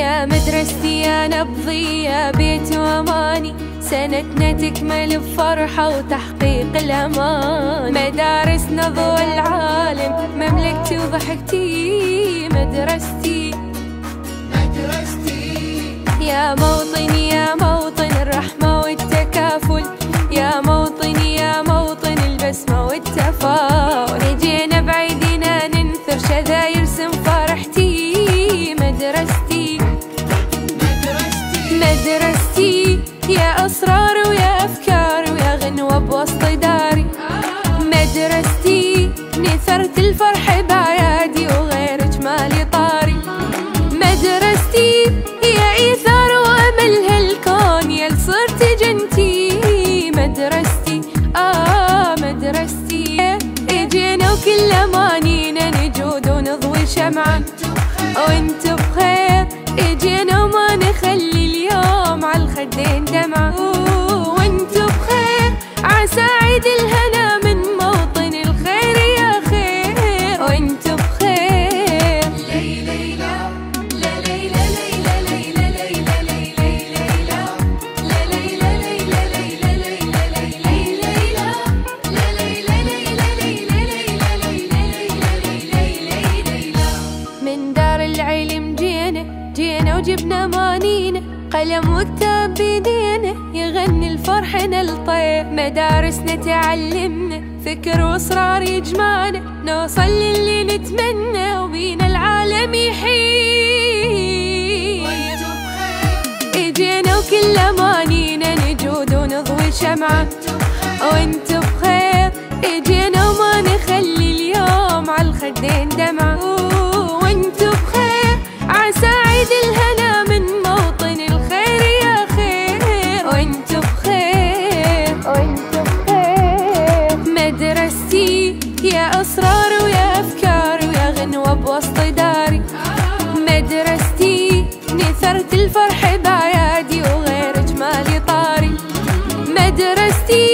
يا مدرستي يا نبضي يا بيت وأماني. سنتنا تكمل بفرحة وتحقيق الأمان. مدارسنا ضوء العالم مملكتي وضحكتي. مدرستي مدرستي يا أسرار ويا أفكار ويا غنوة بوسط داري. مدرستي نثرت الفرح بأعيادي وغير جمالي طاري. مدرستي يا إيثار وأمل هالكون يا صرت جنتي. مدرستي آه مدرستي. إجينا وكل أمانينا نجود ونضوي شمعة. وانت بخير إجينا وما نخلي الخدين دمعة وانت بخير. عسى عيد الهنا من موطن الخير يا خير. وانت بخير. من دار العلم جينا جينا وجبنا مانينا. قلم وكتاب بيدينا يغني الفرحنا الطير مدارسنا تعلمنا فكر وإصرار يجمعنا. نوصل للي نتمنى وبينا العالم يحيي. إجينا وكل أمانينا نجود ونضوي شمعة. وانت بخير. إجينا وما نخلي اليوم على الخدين دمعة. أسرار ويا أفكار ويا غنوة بوسط داري. مدرستي نثرت الفرح بعيادي وغير جمالي طاري. مدرستي